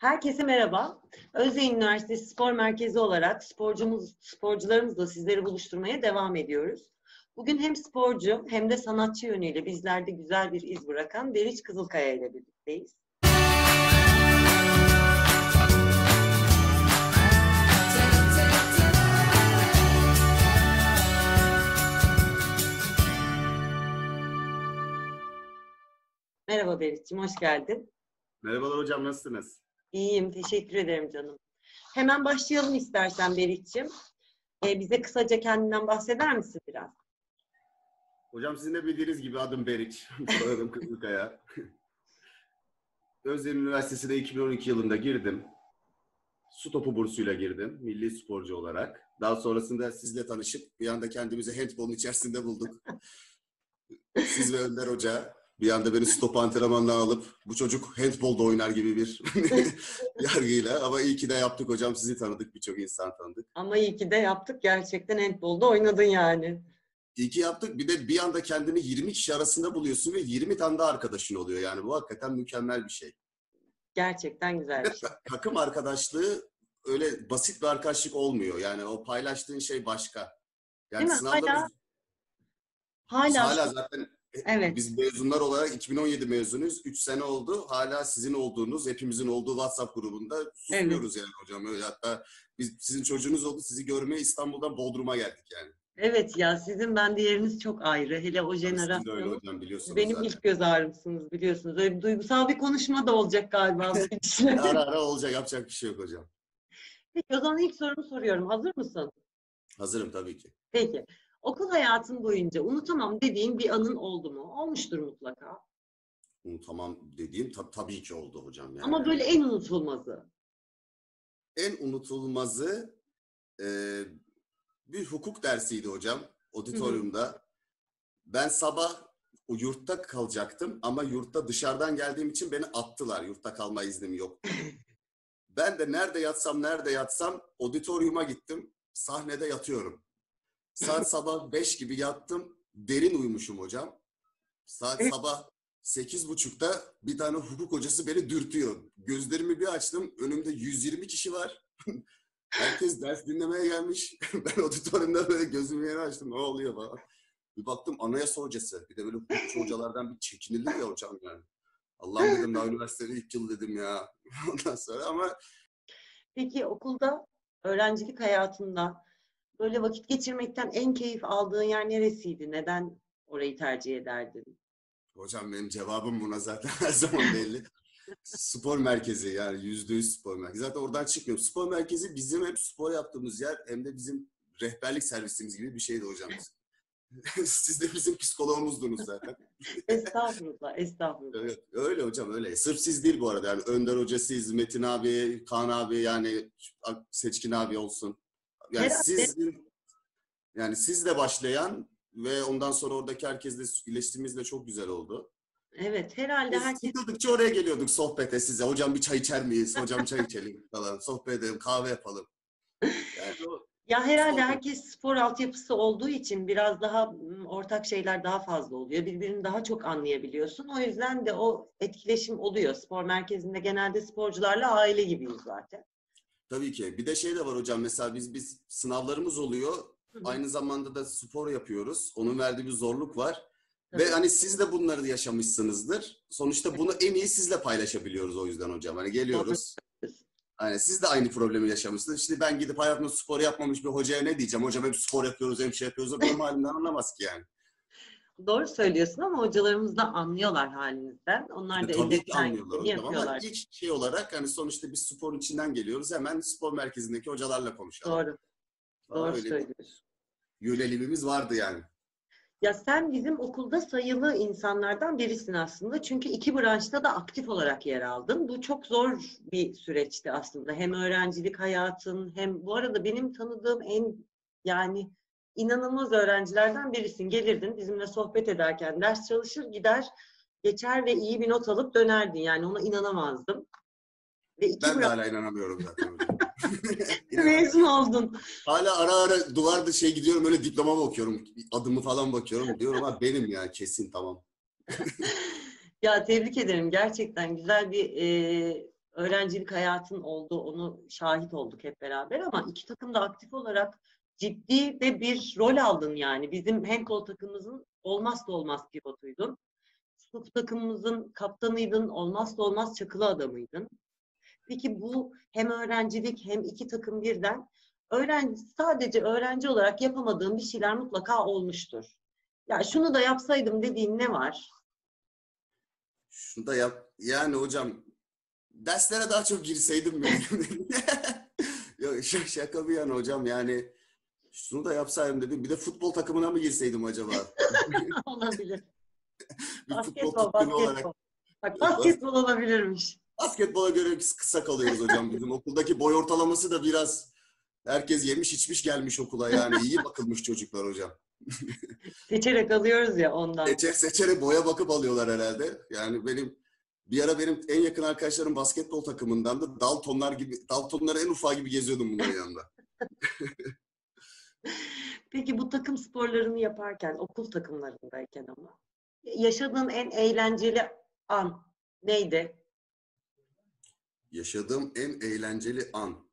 Herkese merhaba. Özyeğin Üniversitesi Spor Merkezi olarak sporcumuz, sporcularımızla sizleri buluşturmaya devam ediyoruz. Bugün hem sporcu hem de sanatçı yönüyle bizlerde güzel bir iz bırakan Beriç Kızılkaya ile birlikteyiz. Merhaba Beriç'ciğim, hoş geldin. Merhabalar hocam, nasılsınız? İyiyim, teşekkür ederim canım. Hemen başlayalım istersen Berit'ciğim. Ee, bize kısaca kendinden bahseder misin biraz? Hocam sizin de bildiğiniz gibi adım Beriç, soyadım Kızılkaya. Özyeğin Üniversitesi'ne 2012 yılında girdim. Su topu bursuyla girdim, milli sporcu olarak. Daha sonrasında sizle tanışıp bir anda kendimizi handball'un içerisinde bulduk. Siz ve Önder Hoca bir anda beni stop antrenmanına alıp bu çocuk handball'da oynar gibi bir yargıyla. Ama iyi ki de yaptık hocam. Sizi tanıdık, birçok insan tanıdık. Ama iyi ki de yaptık. Gerçekten handbolda oynadın yani. İyi ki yaptık. Bir de bir anda kendini 20 kişi arasında buluyorsun ve 20 tane de arkadaşın oluyor. Yani bu hakikaten mükemmel bir şey. Gerçekten güzel bir şey. Takım arkadaşlığı öyle basit bir arkadaşlık olmuyor. Yani o paylaştığın şey başka. Yani Değil mi? Hala- Hala, hala zaten evet. Biz mezunlar olarak 2017 mezunuyuz. 3 sene oldu. Hala sizin olduğunuz, hepimizin olduğu WhatsApp grubunda susuyoruz yani hocam. Öyle hatta biz sizin çocuğunuz oldu. Sizi görmeye İstanbul'dan Bodrum'a geldik yani. Evet ya sizin bende yeriniz çok ayrı. Hele o Sizin öyle hocam biliyorsunuz benim zaten. ilk göz ağrımsınız biliyorsunuz. Öyle bir duygusal bir konuşma da olacak galiba. Ara ara olacak. Yapacak bir şey yok hocam. Peki o zaman ilk sorumu soruyorum. Hazır mısın? Hazırım tabii ki. Peki. Okul hayatın boyunca unutamam dediğin bir anın oldu mu? Olmuştur mutlaka. Unutamam dediğim ta- tabii ki oldu hocam. Yani. Ama böyle en unutulmazı. en unutulmazı e, bir hukuk dersiydi hocam auditoriumda. Ben sabah o yurtta kalacaktım ama yurtta dışarıdan geldiğim için beni attılar. Yurtta kalma iznim yok. ben de nerede yatsam nerede yatsam auditoriuma gittim. Sahnede yatıyorum. Saat sabah 5 gibi yattım. Derin uyumuşum hocam. Saat Evet. sabah sekiz buçukta bir tane hukuk hocası beni dürtüyor. Gözlerimi bir açtım. Önümde 120 kişi var. Herkes ders dinlemeye gelmiş. ben auditoriumda böyle gözümü yeni açtım. Ne oluyor falan. Bir baktım anayasa hocası. Bir de böyle hukukçu hocalardan bir çekinilir ya hocam yani. Allah'ım dedim daha üniversitede ilk yıl dedim ya. Ondan sonra ama Peki okulda öğrencilik hayatında böyle vakit geçirmekten en keyif aldığın yer neresiydi? Neden orayı tercih ederdin? hocam benim cevabım buna zaten her zaman belli. spor merkezi yani yüzde yüz spor merkezi. Zaten oradan çıkmıyorum. Spor merkezi bizim hep spor yaptığımız yer hem de bizim rehberlik servisimiz gibi bir şeydi hocam. Siz de bizim psikologumuzdunuz zaten. Estağfurullah, estağfurullah. Evet, öyle hocam öyle. Sırf siz değil bu arada. Yani Önder Hoca siz, Metin abi, Kaan abi yani Seçkin abi olsun. Yani Herhalde. sizin yani sizle başlayan ve ondan sonra oradaki herkesle ilişkimiz de çok güzel oldu. Evet, herhalde Biz herkes sıkıldıkça oraya geliyorduk sohbete size. Hocam bir çay içer miyiz? Hocam çay içelim falan. Sohbet edelim, kahve yapalım. Yani o, ya herhalde herkes spor altyapısı olduğu için biraz daha ortak şeyler daha fazla oluyor. Birbirini daha çok anlayabiliyorsun. O yüzden de o etkileşim oluyor. Spor merkezinde genelde sporcularla aile gibiyiz zaten. Tabii ki. Bir de şey de var hocam mesela biz biz sınavlarımız oluyor. Hı hı. Aynı zamanda da spor yapıyoruz. Onun verdiği bir zorluk var. Tabii. Ve hani siz de bunları yaşamışsınızdır. Sonuçta bunu en iyi sizle paylaşabiliyoruz o yüzden hocam. Hani geliyoruz. Hani siz de aynı problemi yaşamışsınız. Şimdi ben gidip hayatımda spor yapmamış bir hocaya ne diyeceğim? Hocam hep spor yapıyoruz, hem şey yapıyoruz. Benim halimden anlamaz ki yani. Doğru söylüyorsun ama hocalarımız da anlıyorlar halinizden. Onlar da E, Tabii ki anlıyorlar hocam ama yapıyorlar. ilk şey olarak hani sonuçta biz sporun içinden geliyoruz. Hemen spor merkezindeki hocalarla konuşalım. Doğru, doğru söylüyorsun. Yönelimimiz vardı yani. Ya sen bizim okulda sayılı insanlardan birisin aslında. Çünkü iki branşta da aktif olarak yer aldın. Bu çok zor bir süreçti aslında. Hem öğrencilik hayatın hem bu arada benim tanıdığım en yani inanılmaz öğrencilerden birisin. Gelirdin bizimle sohbet ederken ders çalışır gider geçer ve iyi bir not alıp dönerdin. Yani ona inanamazdım. Ve iki Ben de hala inanamıyorum zaten mezun oldun. hala ara ara duvarda şey gidiyorum öyle diploma bakıyorum. Adımı falan bakıyorum. Diyorum ha benim ya kesin tamam. Ya tebrik ederim. Gerçekten güzel bir e, öğrencilik hayatın oldu, onu şahit olduk hep beraber ama iki takım da aktif olarak ciddi de bir rol aldın yani. Bizim handball takımımızın olmazsa olmaz pivotuydun. Sınıf takımımızın kaptanıydın, olmazsa olmaz çakılı adamıydın. Peki bu hem öğrencilik hem iki takım birden öğrenci sadece öğrenci olarak yapamadığın bir şeyler mutlaka olmuştur. Ya şunu da yapsaydım dediğin ne var? Şunu da yap. Yani hocam derslere daha çok girseydim mi? Yok şaka bir yana hocam yani şunu da yapsaydım dedim. Bir de futbol takımına mı girseydim acaba? Olabilir. bir futbol Basketbol, takımı olarak. basketbol. Bak basketbol olabilirmiş. Basketbola göre biz kısa kalıyoruz hocam. Bizim okuldaki boy ortalaması da biraz herkes yemiş içmiş gelmiş okula yani. iyi bakılmış çocuklar hocam. Seçerek alıyoruz ya ondan. Seçer seçere boya bakıp alıyorlar herhalde. Yani benim bir ara benim en yakın arkadaşlarım basketbol takımındandı. Daltonlar gibi, Daltonlar en ufağı gibi geziyordum bunların yanında. Peki bu takım sporlarını yaparken, okul takımlarındayken ama yaşadığın en eğlenceli an neydi? Yaşadığım en eğlenceli an.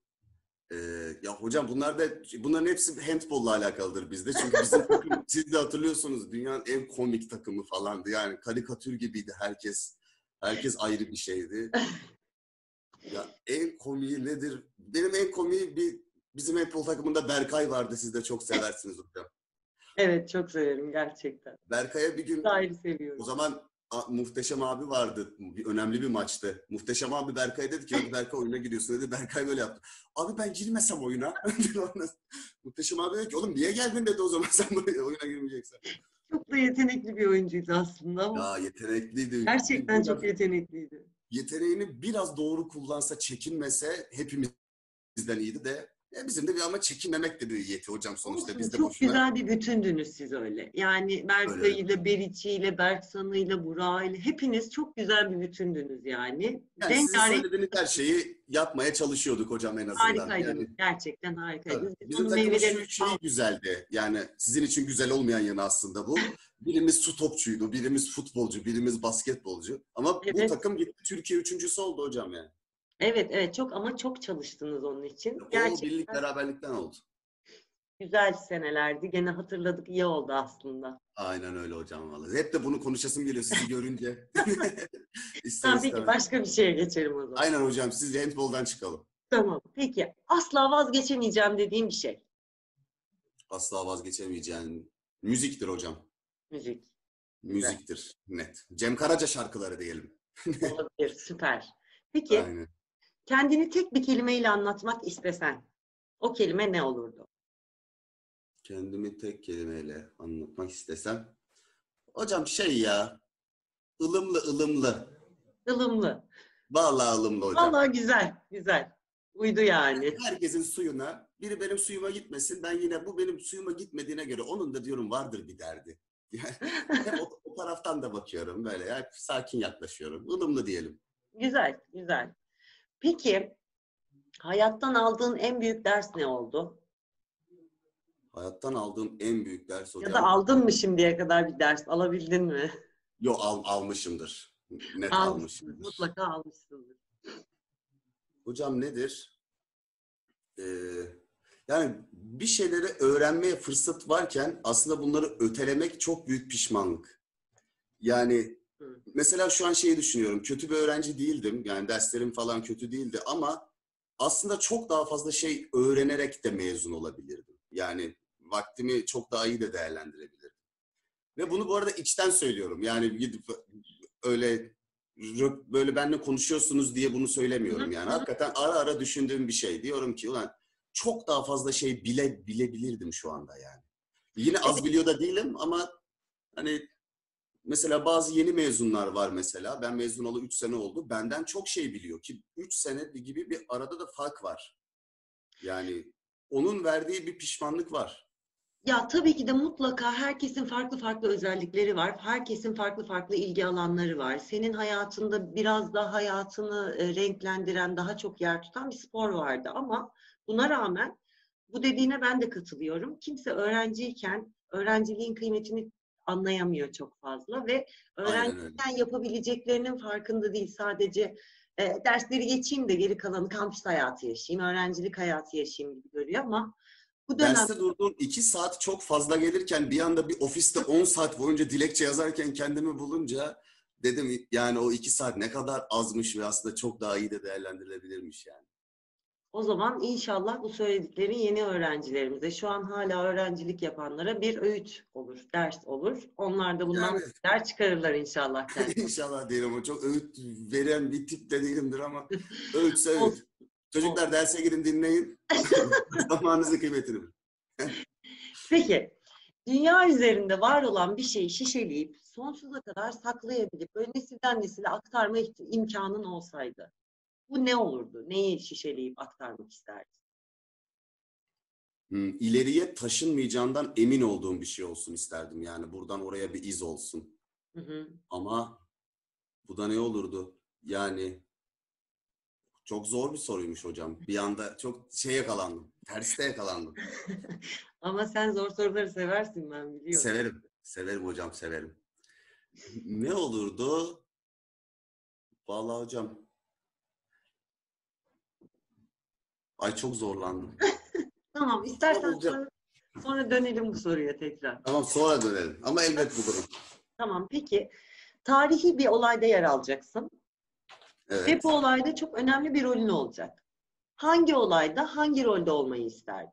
Ee, ya hocam bunlar da bunların hepsi handbolla alakalıdır bizde. Çünkü bizim takım siz de hatırlıyorsunuz dünyanın en komik takımı falandı. Yani karikatür gibiydi herkes. Herkes ayrı bir şeydi. Ya en komiği nedir? Benim en komiği bir bizim handbol takımında Berkay vardı. Siz de çok seversiniz hocam. Evet çok severim gerçekten. Berkay'a bir gün Ayrı o seviyorum. zaman a- Muhteşem abi vardı. Bir, önemli bir maçtı. Muhteşem abi Berkay dedi ki Berkay oyuna giriyorsun dedi. Berkay böyle yaptı. Abi ben girmesem oyuna. Muhteşem abi dedi ki oğlum niye geldin dedi o zaman sen buraya oyuna girmeyeceksen. Çok da yetenekli bir oyuncuydu aslında ama Ya yetenekliydi. gerçekten çok yetenekliydi. Yeteneğini biraz doğru kullansa, çekinmese hepimizden iyiydi de ya bizim de bir ama çekinmemek de bir yeti hocam sonuçta. Olsun, Biz de çok boşuna... güzel bir bütündünüz siz öyle. Yani Berkay'ıyla, Beriç'iyle, Berksan'ıyla, Burak'ıyla hepiniz çok güzel bir bütündünüz yani. Yani sizin Rengarenk söylediğiniz her şeyi yapmaya çalışıyorduk hocam en azından. harikaydınız. Yani- Gerçekten harikaydınız. Biz Bizim onun takımın meyvelerini şu şeyi güzeldi. Yani sizin için güzel olmayan yanı aslında bu. Birimiz su topçuydu, birimiz futbolcu, birimiz basketbolcu. Ama bu Evet. takım gitti Türkiye üçüncüsü oldu hocam yani. Evet evet çok ama çok çalıştınız onun için. O Gerçekten birlik beraberlikten oldu. güzel senelerdi. Gene hatırladık iyi oldu aslında. Aynen öyle hocam vallahi. Hep de bunu konuşasım geliyor sizi görünce. İster Tamam peki istemez. başka bir şeye geçelim o zaman. Aynen hocam siz de handball'dan çıkalım. Tamam peki asla vazgeçemeyeceğim dediğim bir şey. Asla vazgeçemeyeceğin müziktir hocam. Müzik. Güzel. Müziktir net. Cem Karaca şarkıları diyelim. Olabilir süper. Peki Aynen. Kendini tek bir kelimeyle anlatmak istesen o kelime ne olurdu? Kendimi tek kelimeyle anlatmak istesem. Hocam şey ya. ılımlı ılımlı. Ilımlı. Vallahi ılımlı hocam. Vallahi güzel güzel. Uydu yani. Herkesin suyuna, biri benim suyuma gitmesin. Ben yine bu benim suyuma gitmediğine göre onun da diyorum vardır bir derdi. Yani o, o taraftan da bakıyorum böyle ya sakin yaklaşıyorum. ılımlı diyelim. Güzel güzel. Peki hayattan aldığın en büyük ders ne oldu? Hayattan aldığım en büyük ders hocam. Ya da aldın mı şimdiye kadar bir ders? Alabildin mi? Yo al, almışımdır. Net Almışsınız. almışımdır. Mutlaka almışsındır. Hocam nedir? Ee, yani bir şeyleri öğrenmeye fırsat varken aslında bunları ötelemek çok büyük pişmanlık. Yani Hı. mesela şu an şeyi düşünüyorum. Kötü bir öğrenci değildim. Yani derslerim falan kötü değildi ama aslında çok daha fazla şey öğrenerek de mezun olabilirdim. Yani vaktimi çok daha iyi de değerlendirebilirdim. Ve bunu bu arada içten söylüyorum. Yani gidip öyle böyle benimle konuşuyorsunuz diye bunu söylemiyorum yani. Hakikaten ara ara düşündüğüm bir şey. Diyorum ki ulan çok daha fazla şey bile bilebilirdim şu anda yani. Yine az biliyor da değilim ama hani mesela bazı yeni mezunlar var mesela. Ben mezun olalı 3 sene oldu. Benden çok şey biliyor ki 3 sene gibi bir arada da fark var. Yani onun verdiği bir pişmanlık var. Ya tabii ki de mutlaka herkesin farklı farklı özellikleri var. Herkesin farklı farklı ilgi alanları var. Senin hayatında biraz daha hayatını e, renklendiren, daha çok yer tutan bir spor vardı ama buna rağmen bu dediğine ben de katılıyorum. Kimse öğrenciyken öğrenciliğin kıymetini anlayamıyor çok fazla ve öğrenciyken yapabileceklerinin farkında değil. Sadece e, dersleri geçeyim de geri kalanı kampüs hayatı yaşayayım, öğrencilik hayatı yaşayayım gibi görüyor ama bu dönem Derste durduğum iki saat çok fazla gelirken bir anda bir ofiste 10 saat boyunca dilekçe yazarken kendimi bulunca dedim yani o iki saat ne kadar azmış ve aslında çok daha iyi de değerlendirilebilirmiş yani. O zaman inşallah bu söylediklerin yeni öğrencilerimize, şu an hala öğrencilik yapanlara bir öğüt olur, ders olur. Onlar da bundan Yani. ders çıkarırlar inşallah. İnşallah diyelim o çok öğüt veren bir tip de değilimdir ama öğütse öğüt. Çocuklar derse girin dinleyin. Zamanınızı kıymetini. Peki, dünya üzerinde var olan bir şeyi şişeleyip sonsuza kadar saklayabilip böyle nesilden nesile aktarma imkanın olsaydı bu ne olurdu? Neyi şişeleyip aktarmak isterdin? Hmm, ileriye taşınmayacağından emin olduğum bir şey olsun isterdim. Yani buradan oraya bir iz olsun. Hı hı. Ama bu da ne olurdu? Yani çok zor bir soruymuş hocam. Bir anda çok şey yakalandım. Terste yakalandım. Ama sen zor soruları seversin ben biliyorum. Severim. Severim hocam severim. Ne olurdu? Vallahi hocam. Ay çok zorlandım. Tamam, istersen Olacak. sonra, sonra dönelim bu soruya tekrar. Tamam sonra dönelim. Ama elbet bulurum. Tamam, peki. Tarihi bir olayda yer alacaksın. Ve Evet. bu olayda çok önemli bir rolün olacak. Hangi olayda, hangi rolde olmayı isterdin?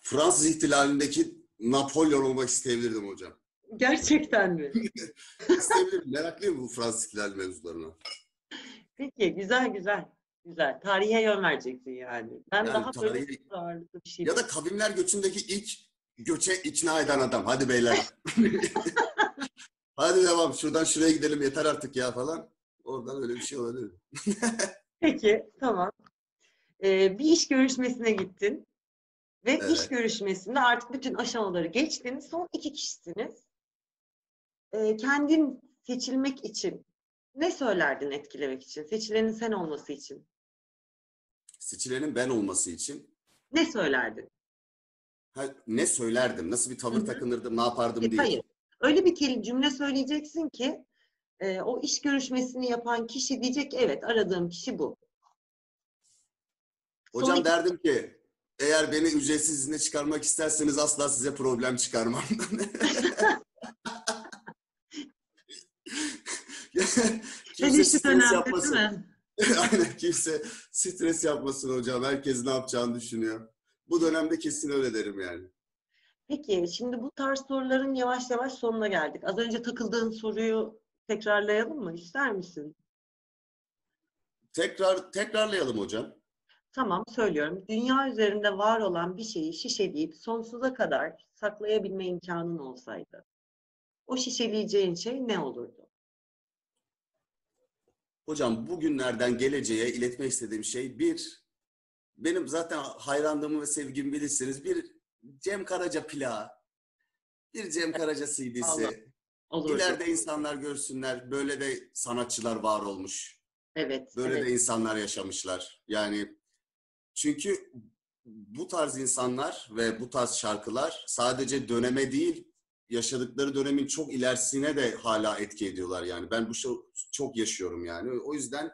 Fransız ihtilalindeki Napolyon olmak isteyebilirdim hocam. Gerçekten mi? İsteyebilirim. Meraklıyım bu Fransız ihtilali mevzularına. Peki, güzel güzel. Güzel. Tarihe yön vereceksin yani. Ben Yani daha böyle tarihi- ağırlıklı bir şey Ya da kavimler göçündeki ilk göçe ikna eden adam. Hadi beyler. Hadi devam. Şuradan şuraya gidelim yeter artık ya falan. Oradan öyle bir şey olabilir. Peki, tamam. Ee, bir iş görüşmesine gittin. Ve iş Evet. görüşmesinde artık bütün aşamaları geçtin. Son iki kişisiniz. Ee, kendin seçilmek için ne söylerdin etkilemek için? Seçilenin sen olması için. Seçilenin ben olması için Ne söylerdin? ha, ne söylerdim? Nasıl bir tavır Hı hı. takınırdım? Ne yapardım E, değil. Hayır. Öyle bir kelime cümle söyleyeceksin ki e, o iş görüşmesini yapan kişi diyecek evet aradığım kişi bu. Hocam Son iki- derdim ki eğer beni ücretsiz izne çıkarmak isterseniz asla size problem çıkarmam. kimse şu stres dönemde yapmasın. Aynen kimse stres yapmasın hocam. Herkes ne yapacağını düşünüyor. Bu dönemde kesin öyle derim yani. Peki şimdi bu tarz soruların yavaş yavaş sonuna geldik. Az önce takıldığın soruyu tekrarlayalım mı? İster misin? Tekrar tekrarlayalım hocam. Tamam söylüyorum. Dünya üzerinde var olan bir şeyi şişeleyip sonsuza kadar saklayabilme imkanın olsaydı. O şişeleyeceğin şey ne olurdu? Hocam bugünlerden geleceğe iletmek istediğim şey bir, benim zaten hayranlığımı ve sevgimi bilirsiniz. Bir Cem Karaca plağı, bir Cem Karaca Allah. CD'si. Olurdu. İleride insanlar görsünler. Böyle de sanatçılar var olmuş. Evet. Böyle evet. de insanlar yaşamışlar. Yani çünkü bu tarz insanlar ve bu tarz şarkılar sadece döneme değil, yaşadıkları dönemin çok ilerisine de hala etki ediyorlar yani. Ben bu şey çok yaşıyorum yani. O yüzden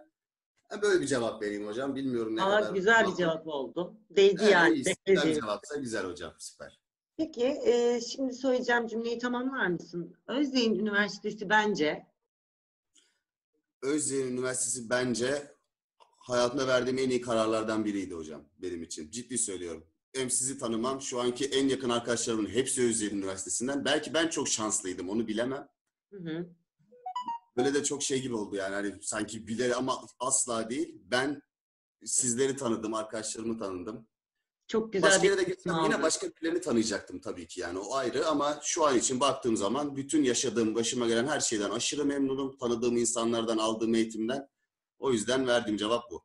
ben böyle bir cevap vereyim hocam. Bilmiyorum ne Aa, kadar. güzel bir cevap oldu. Değdi Evet, yani. iyi. Güzel bir cevapsa güzel hocam. Süper. Peki, e, şimdi söyleyeceğim cümleyi tamamlar mısın? Özyeğin Üniversitesi bence Özyeğin Üniversitesi bence hayatımda verdiğim en iyi kararlardan biriydi hocam benim için. Ciddi söylüyorum. Hem sizi tanımam, şu anki en yakın arkadaşlarımın hepsi Özyeğin Üniversitesi'nden. Belki ben çok şanslıydım, onu bilemem. hı hı, Böyle de çok şey gibi oldu yani hani sanki bilir ama asla değil. Ben sizleri tanıdım, arkadaşlarımı tanıdım. çok güzel Başka bir yere de gitsem yine başka birilerini tanıyacaktım tabii ki yani o ayrı ama şu an için baktığım zaman bütün yaşadığım, başıma gelen her şeyden aşırı memnunum. Tanıdığım insanlardan aldığım eğitimden. O yüzden verdiğim cevap bu.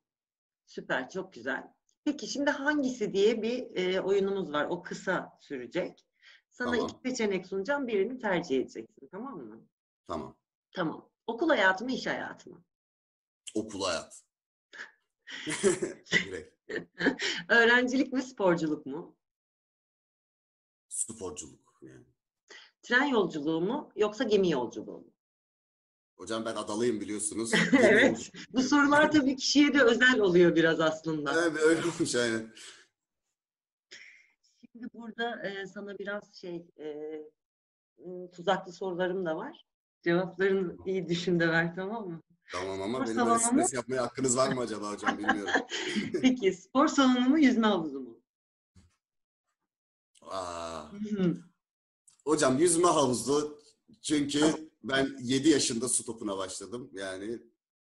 Süper, çok güzel. Peki şimdi hangisi diye bir e, oyunumuz var. O kısa sürecek. Sana Tamam. iki seçenek sunacağım. Birini tercih edeceksin. Tamam mı? Tamam. Tamam. Okul hayatı mı, iş hayatı mı? Okul hayat. Direkt. Öğrencilik mi, sporculuk mu? Sporculuk yani. Tren yolculuğu mu, yoksa gemi yolculuğu mu? Hocam ben adalıyım biliyorsunuz. evet. Bu sorular tabii kişiye de özel oluyor biraz aslında. Evet, öyle olmuş aynen. Şimdi burada e, sana biraz şey e, tuzaklı sorularım da var. Cevaplarını iyi düşün de ver tamam mı? Tamam ama Spor benim salonu mu? stres yapmaya hakkınız var mı acaba hocam bilmiyorum. Peki spor salonu mu yüzme havuzu mu? Aa, Hı. hocam yüzme havuzlu çünkü ben 7 yaşında su topuna başladım. Yani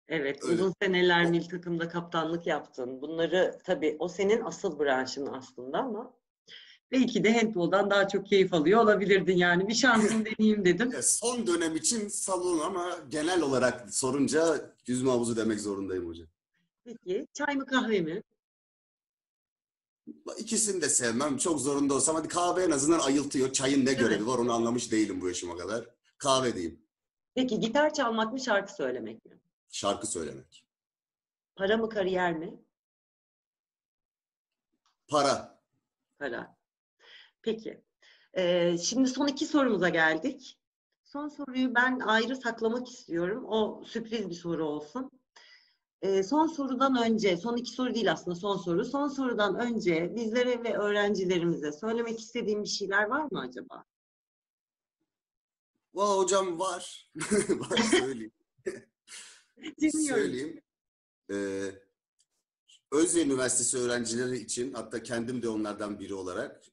Evet, Öyle. uzun seneler milli takımda kaptanlık yaptın. Bunları tabii o senin asıl branşın aslında ama belki de handboldan daha çok keyif alıyor olabilirdin yani. Bir şansın deneyeyim dedim. e, son dönem için salon ama genel olarak sorunca yüzme havuzu demek zorundayım hocam. Peki çay mı kahve mi? İkisini de sevmem. Çok zorunda olsam hadi kahve en azından ayıltıyor. Çayın ne görevi var onu anlamış değilim bu yaşıma kadar. Kahve diyeyim. Peki gitar çalmak mı şarkı söylemek mi? Şarkı söylemek. Para mı kariyer mi? Para. Para. Peki. Ee, şimdi son iki sorumuza geldik. Son soruyu ben ayrı saklamak istiyorum. O sürpriz bir soru olsun. Ee, son sorudan önce, son iki soru değil aslında son soru. Son sorudan önce bizlere ve öğrencilerimize söylemek istediğim bir şeyler var mı acaba? Valla hocam var. var söyleyeyim. Dinliyorum. söyleyeyim. Ee, Özye Üniversitesi öğrencileri için hatta kendim de onlardan biri olarak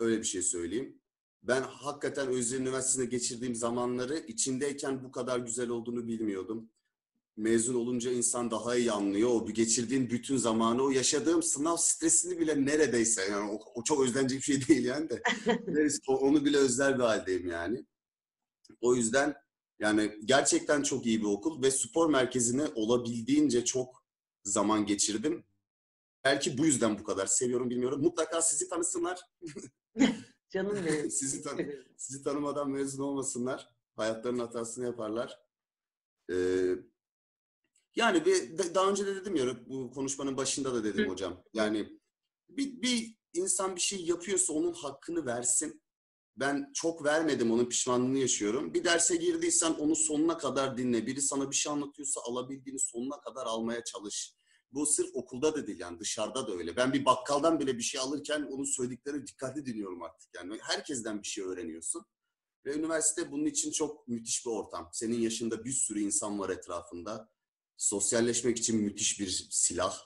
öyle bir şey söyleyeyim. Ben hakikaten Özye Üniversitesi'nde geçirdiğim zamanları içindeyken bu kadar güzel olduğunu bilmiyordum. Mezun olunca insan daha iyi anlıyor. O geçirdiğim bütün zamanı, o yaşadığım sınav stresini bile neredeyse yani o, o çok özlenecek bir şey değil yani de neredeyse o- onu bile özler bir haldeyim yani. O yüzden yani gerçekten çok iyi bir okul ve spor merkezine olabildiğince çok zaman geçirdim. Belki bu yüzden bu kadar seviyorum bilmiyorum. Mutlaka sizi tanısınlar. Canım benim. sizi, tanı sizi tanımadan mezun olmasınlar. Hayatlarının hatasını yaparlar. Ee, yani bir, daha önce de dedim ya bu konuşmanın başında da dedim hocam. Yani bir, bir insan bir şey yapıyorsa onun hakkını versin. Ben çok vermedim onun pişmanlığını yaşıyorum. Bir derse girdiysen onu sonuna kadar dinle. Biri sana bir şey anlatıyorsa alabildiğini sonuna kadar almaya çalış. Bu sırf okulda da değil yani dışarıda da öyle. Ben bir bakkaldan bile bir şey alırken onun söylediklerini dikkatli dinliyorum artık. Yani herkesten bir şey öğreniyorsun. Ve üniversite bunun için çok müthiş bir ortam. Senin yaşında bir sürü insan var etrafında. Sosyalleşmek için müthiş bir silah.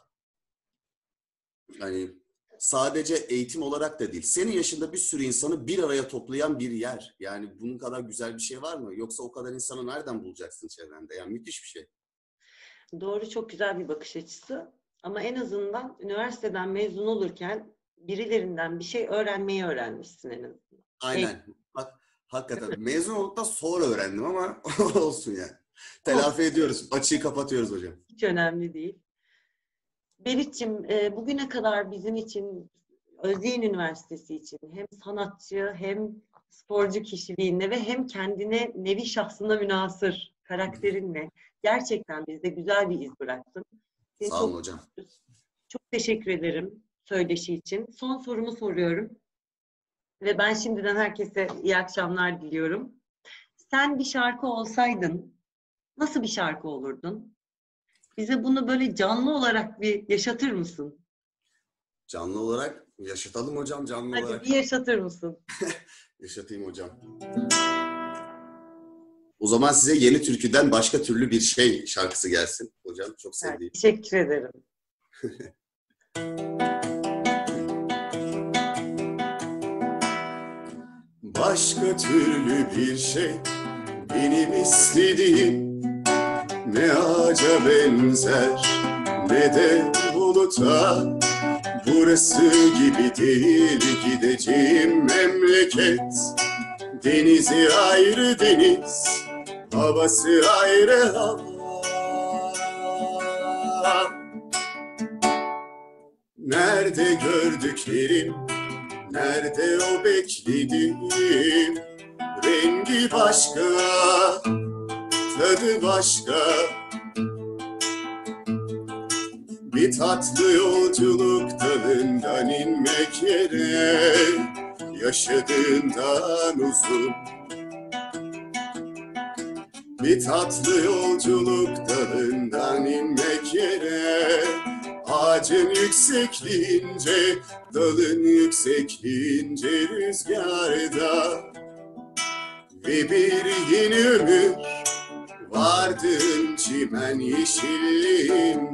Yani sadece eğitim olarak da değil. Senin yaşında bir sürü insanı bir araya toplayan bir yer. Yani bunun kadar güzel bir şey var mı? Yoksa o kadar insanı nereden bulacaksın çevrende? Yani müthiş bir şey. Doğru çok güzel bir bakış açısı. Ama en azından üniversiteden mezun olurken birilerinden bir şey öğrenmeyi öğrenmişsin en azından. Aynen. Bak, hakikaten mezun olduktan sonra öğrendim ama olsun yani. Telafi ediyoruz. Açığı kapatıyoruz hocam. Hiç önemli değil. Berit'ciğim e, bugüne kadar bizim için Özyeğin Üniversitesi için hem sanatçı hem sporcu kişiliğinle ve hem kendine nevi şahsına münasır karakterinle gerçekten bizde güzel bir iz bıraktın. Seni Sağ olun çok, hocam. çok teşekkür ederim söyleşi için. Son sorumu soruyorum. Ve ben şimdiden herkese iyi akşamlar diliyorum. Sen bir şarkı olsaydın nasıl bir şarkı olurdun? Bize bunu böyle canlı olarak bir yaşatır mısın? Canlı olarak yaşatalım hocam canlı Hadi olarak. bir yaşatır mısın? Yaşatayım hocam. O zaman size yeni türküden başka türlü bir şey şarkısı gelsin. Hocam çok Evet, sevdiğim. teşekkür ederim. Başka türlü bir şey benim istediğim ne ağaca benzer ne de buluta. Burası gibi değil gideceğim memleket. Denizi ayrı deniz, havası ayrı hava. Nerede gördüklerim, nerede o beklediğim Rengi başka, tadı başka. Bir tatlı yolculuk dalından inmek yere Yaşadığından uzun. Bir tatlı yolculuk dalından inmek yere Ağacın yüksekliğince, dalın yüksekliğince rüzgarda. Ve bir yeni ömür Vardın çimen yeşilince.